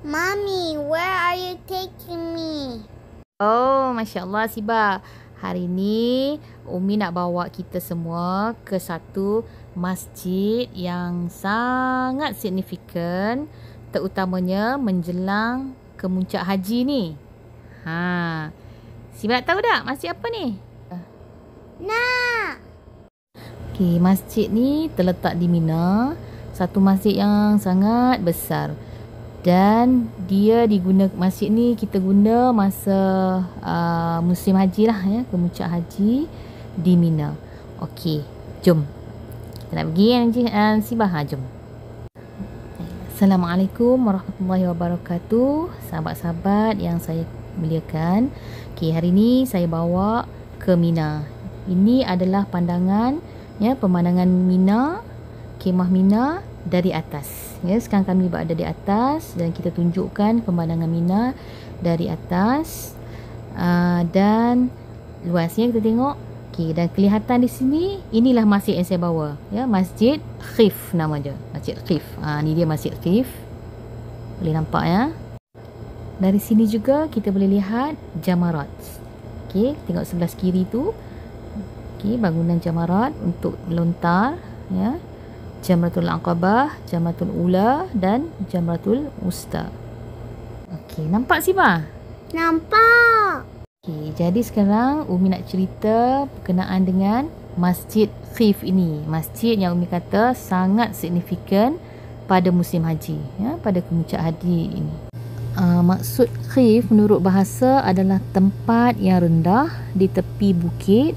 Mommy, where are you taking me? Oh, Masya Allah Siba. Hari ni Umi nak bawa kita semua ke satu masjid yang sangat signifikan terutamanya menjelang kemuncak haji ni. Ha. Siba nak tahu tak masjid apa ni? Nak. Okey, masjid ni terletak di Mina. Satu masjid yang sangat besar dan dia diguna masjid ni kita guna masa uh, musim haji lah ya kemuncak haji di Mina. Okey, jom. Kita nak pergi kan uh, Sibah, ha, jom. Assalamualaikum warahmatullahi wabarakatuh. Sahabat-sahabat yang saya muliakan. Okey, hari ni saya bawa ke Mina. Ini adalah pandangan ya pemandangan Mina, kemah Mina dari atas. Ya, sekarang kami berada di atas dan kita tunjukkan pemandangan Mina dari atas uh, dan luasnya kita tengok. Okey, dan kelihatan di sini inilah masjid yang saya bawa, ya, Masjid Khif nama dia. Masjid Khif. Ah ni dia Masjid Khif. Boleh nampak ya. Dari sini juga kita boleh lihat jamarat. Okey, tengok sebelah kiri tu. Okey, bangunan jamarat untuk melontar, ya. Jamratul Aqabah, Jamratul Ula dan Jamratul Usta. Okey, nampak sih, Ma? Nampak. Okey, jadi sekarang Umi nak cerita berkenaan dengan Masjid Khif ini. Masjid yang Umi kata sangat signifikan pada musim haji, ya, pada kemuncak haji ini. Uh, maksud Khif menurut bahasa adalah tempat yang rendah di tepi bukit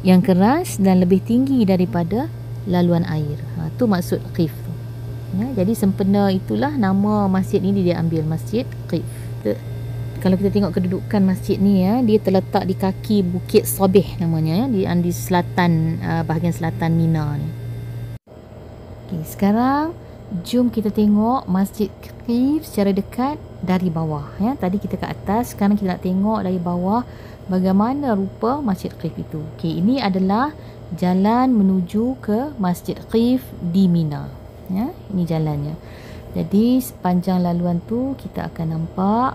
yang keras dan lebih tinggi daripada laluan air. Ha, tu maksud Qif. Ya, jadi sempena itulah nama masjid ni dia ambil Masjid Qif. Kalau kita tengok kedudukan masjid ni ya, dia terletak di kaki Bukit Sobeh namanya ya, di di selatan uh, bahagian selatan Mina ni. Okey, sekarang jom kita tengok Masjid Qif secara dekat dari bawah ya. Tadi kita ke atas, sekarang kita nak tengok dari bawah bagaimana rupa Masjid Qif itu. Okey, ini adalah jalan menuju ke Masjid Qif di Mina. Ya, ini jalannya. Jadi sepanjang laluan tu kita akan nampak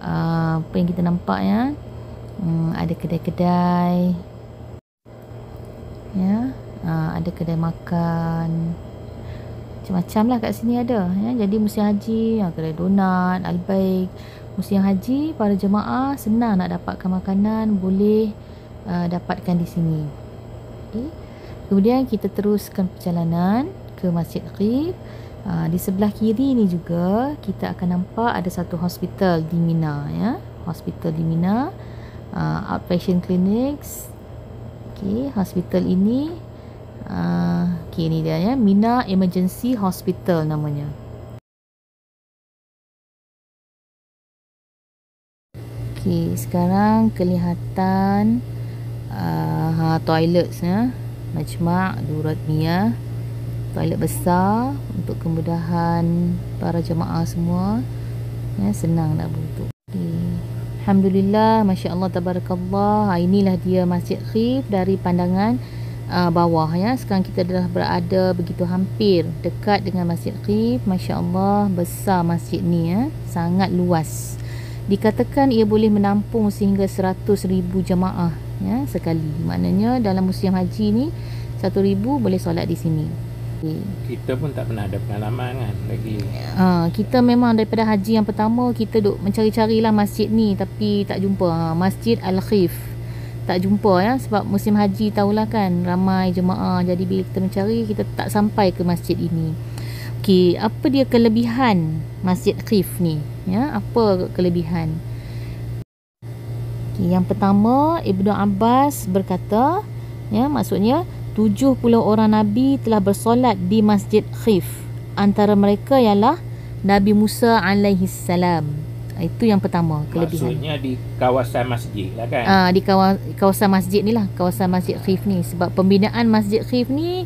uh, apa yang kita nampak ya. Hmm, ada kedai-kedai. Ya, uh, ada kedai makan. Macam-macam lah kat sini ada. Ya. Jadi musim haji, uh, kedai donat, albaik. Musim haji, para jemaah senang nak dapatkan makanan, boleh uh, dapatkan di sini. Okay. Kemudian kita teruskan perjalanan ke Masjid Aqib. Uh, di sebelah kiri ni juga kita akan nampak ada satu hospital di Mina ya. Hospital di Mina. Uh, outpatient clinics. Okay, hospital ini uh, okay, ni dia ya. Mina Emergency Hospital namanya. Okay, sekarang kelihatan uh, ha, toilets ya. Durat Mia. Toilet besar untuk kemudahan para jemaah semua. Ya, senang nak butuh. Okay. Alhamdulillah, Masya Allah, Tabarakallah. Ha, inilah dia Masjid Khif dari pandangan uh, bawah. ya. Sekarang kita dah berada begitu hampir dekat dengan Masjid Khif. Masya Allah, besar masjid ni. Ya. Sangat luas. Dikatakan ia boleh menampung sehingga 100,000 jemaah ya sekali. Maknanya dalam musim haji ni 1000 boleh solat di sini. Kita pun tak pernah ada pengalaman kan lagi. Ha, kita memang daripada haji yang pertama kita duk mencari-carilah masjid ni tapi tak jumpa. Ha, masjid Al-Khif. Tak jumpa ya sebab musim haji tahulah kan ramai jemaah jadi bila kita mencari kita tak sampai ke masjid ini. Okey, apa dia kelebihan Masjid Khif ni? Ya, apa kelebihan? Okay, yang pertama Ibnu Abbas berkata ya maksudnya 70 orang nabi telah bersolat di Masjid Khif. Antara mereka ialah Nabi Musa alaihi salam. Itu yang pertama kelebihan. Maksudnya di kawasan masjid lah kan? Ah di kawasan masjid ni lah, kawasan Masjid Khif ni sebab pembinaan Masjid Khif ni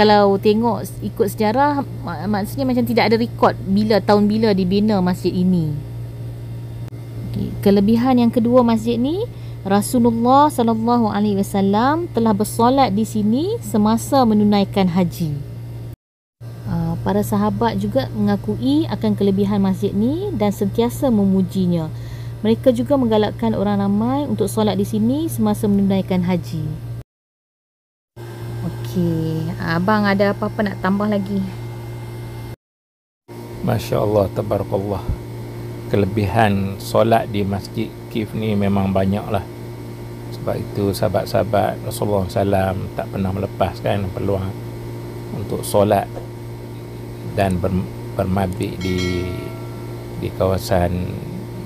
kalau tengok ikut sejarah mak- maksudnya macam tidak ada rekod bila tahun bila dibina masjid ini. Kelebihan yang kedua masjid ni Rasulullah sallallahu alaihi wasallam telah bersolat di sini semasa menunaikan haji. Uh, para sahabat juga mengakui akan kelebihan masjid ni dan sentiasa memujinya. Mereka juga menggalakkan orang ramai untuk solat di sini semasa menunaikan haji. Okey, abang ada apa-apa nak tambah lagi? Masya Allah, tabarakallah. Kelebihan solat di Masjid Kif ni memang banyak lah. Sebab itu sahabat-sahabat Rasulullah SAW tak pernah melepaskan peluang untuk solat dan ber, bermabik di di kawasan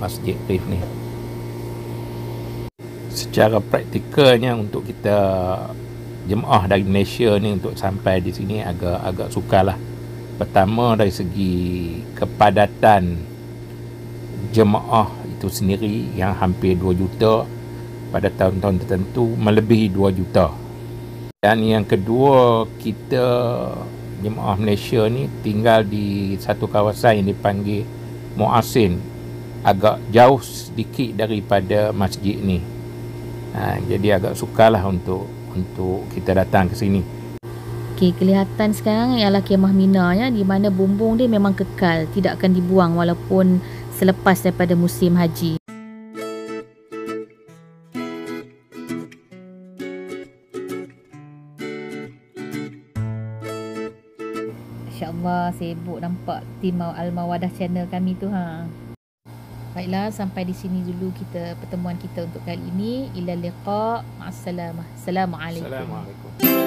Masjid Kif ni. Secara praktikalnya untuk kita jemaah dari Malaysia ni untuk sampai di sini agak agak sukarlah. lah Pertama dari segi kepadatan jemaah itu sendiri yang hampir 2 juta pada tahun-tahun tertentu melebihi 2 juta. Dan yang kedua, kita jemaah Malaysia ni tinggal di satu kawasan yang dipanggil Muasin agak jauh sedikit daripada masjid ni. Ha, jadi agak sukarlah untuk untuk kita datang ke sini. Okey, kelihatan sekarang ialah kemah Mina ya di mana bumbung dia memang kekal, tidak akan dibuang walaupun selepas daripada musim haji. InsyaAllah sibuk nampak tim Al-Mawadah channel kami tu ha. Baiklah, sampai di sini dulu kita pertemuan kita untuk kali ini. Ila liqa. Ma'assalamah. Assalamualaikum. Assalamualaikum.